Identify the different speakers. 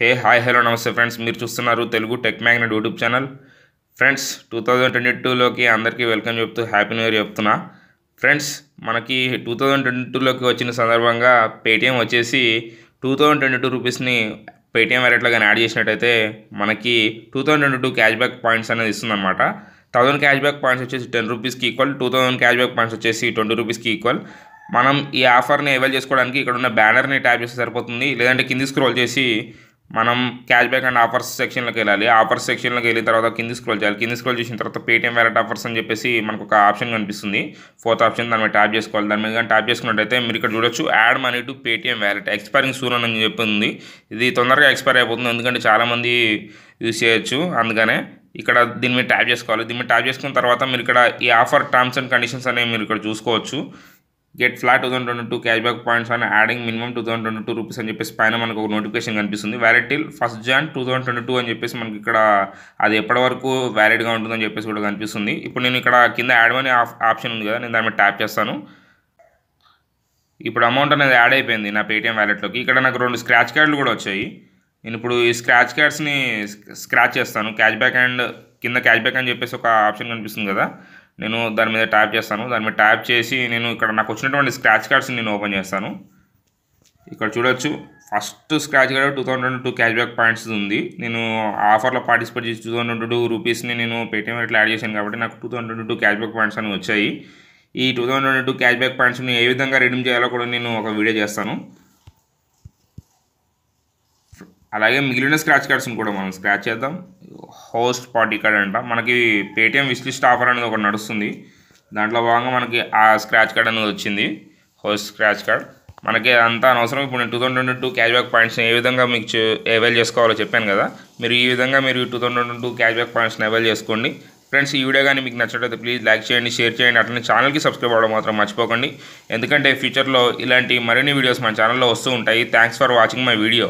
Speaker 1: హే hi hello నమస్తే friends. మీరు చూస్తున్నారు Telugu tech magnet YouTube channel. Friends two thousand twenty టూలోకి అందరికీ వెల్కమ్ చెప్తూ హ్యాపీ న్యూ ఇయర్ చెప్తున్నా. ఫ్రెండ్స్ మనకి టూ థౌజండ్ ట్వంటీ టూలోకి వచ్చిన సందర్భంగా పేటిఎం వచ్చేసి టూ థౌజండ్ ట్వంటీ టూ రూపీస్ని పేటిఎం వ్యాలెట్లో కానీ యాడ్ చేసినట్టయితే మనకి two thousand twenty two cash back points అనేది ఇస్తుందన్నమాట. థౌసండ్ క్యాష్ బ్యాక్ పాయింట్స్ వచ్చేసి టెన్ రూపీస్కి equal two thousand cash back points వచ్చేసి ట్వంటీ రూపీస్కి ఈక్వల్ మనం ఈ ఆఫర్ని అవైల్ చేసుకోవడానికి ఇక్కడ ఉన్న బ్యానర్ని ట్యాప్ చేస్తే సరిపోతుంది. లేదంటే కింది స్క్రోల్ చేసి మనం క్యాష్ బ్యాక్ అండ్ ఆఫర్స్ సెక్షన్లోకి వెళ్ళాలి. ఆఫర్స్ సెక్షన్లోకి వెళ్ళిన తర్వాత కింది స్క్రోల్ చేయాలి. కింది స్క్రోల్ చేసిన తర్వాత పేటీఎం వ్యాలెట్ ఆఫర్స్ అని చెప్పేసి మనకు ఒక ఆప్షన్ కనిపిస్తుంది. ఫోర్త్ ఆప్షన్ దాని మీద ట్యాప్ చేసుకోవాలి. దాని మీద కానీ ట్యాప్ చేసుకున్నట్టయితే మీరు ఇక్కడ చూడొచ్చు add money to Paytm wallet expiring soon అని చెప్పింది. ఇది తొందరగా ఎక్స్పైర్ అయిపోతుంది. ఎందుకంటే చాలామంది యూజ్ చేయొచ్చు. అందుకనే ఇక్కడ దీని మీద ట్యాప్ చేసుకోవాలి. దీని మీద ట్యాప్ చేసుకున్న తర్వాత మీరు ఇక్కడ ఈ ఆఫర్ టర్మ్స్ అండ్ కండిషన్స్ అనేవి మీరు ఇక్కడ చూసుకోవచ్చు. Get flat two thousand twenty two cash back points అని adding minimum two thousand twenty two rupees అని చెప్పేసి పైన మనకు ఒక నోటిఫికేషన్ కనిపిస్తుంది. Valid first Jan two thousand twenty two అని చెప్పేసి మనకి ఇక్కడ అది ఎప్పటి వరకు వ్యాలిడ్గా ఉంటుందని చెప్పేసి కూడా కనిపిస్తుంది. ఇప్పుడు నేను ఇక్కడ కింద యాడ్ మనీ ఆప్షన్ ఉంది కదా నేను దాని మీద ట్యాప్ చేస్తాను. ఇప్పుడు అమౌంట్ అనేది యాడ్ అయిపోయింది నా పేటిఎం వ్యాలెట్లోకి ఇక్కడ నాకు రెండు స్క్రాచ్ కార్డులు కూడా వచ్చాయి. నేను ఇప్పుడు ఈ స్క్రాచ్ కార్డ్స్ని స్క్రాచ్ చేస్తాను. క్యాష్ బ్యాక్ అండ్ కింద క్యాష్ బ్యాక్ అని చెప్పేసి ఒక ఆప్షన్ కనిపిస్తుంది కదా. నేను దాని మీద ట్యాప్ చేస్తాను. దాని మీద ట్యాప్ చేసి నేను ఇక్కడ నాకు వచ్చినటువంటి స్క్రాచ్ కార్డ్స్ని నేను ఓపెన్ చేస్తాను. ఇక్కడ చూడొచ్చు. First scratch card two thousand twenty two cashback points ఉంది. నేను ఆఫర్లో పార్టిసిపేట్ చేసి టూ థౌసండ్ ట్వంటీ టూ రూపీస్ని నేను పేటీఎం ఇట్లా యాడ్ చేశాను కాబట్టి నాకు two thousand twenty two cash back points అని వచ్చాయి. ఈ two thousand twenty two cash back పాయింట్స్ని ఏ విధంగా రిడీమ్ చేయాలో కూడా నేను ఒక వీడియో చేస్తాను. అలాగే మిగిలిన స్క్రాచ్ కార్డ్స్ని కూడా మనం స్క్రాచ్ చేద్దాం. హోస్ట్ పార్టీ కార్డ్ అంట. మనకి పేటిఎం విశ్లిస్ట్ ఆఫర్ అనేది ఒకటి నడుస్తుంది. దాంట్లో భాగంగా మనకి ఆ స్క్రాచ్ కార్డ్ అనేది వచ్చింది. Host scratch card. మనకి అంతా అనవసరం. ఇప్పుడు నేను two thousand twenty two cash back పాయింట్స్ని ఏ విధంగా మీకు అవైల్ చేసుకోవాలో చెప్పాను కదా. మీరు ఈ విధంగా మీరు two thousand twenty two cash back పాయింట్స్ని అవైల్ చేసుకోండి. ఫ్రెండ్స్ ఈ వీడియో కానీ మీకు నచ్చినట్లయితే ప్లీజ్ లైక్ చేయండి షేర్ చేయండి. అట్లనే ఛానల్కి సబ్స్క్రైబ్ అవ్వడం మాత్రం మర్చిపోకండి. ఎందుకంటే ఫ్యూచర్లో ఇలాంటి మరిన్ని వీడియోస్ మన ఛానల్లో వస్తూ ఉంటాయి. Thanks for watching my video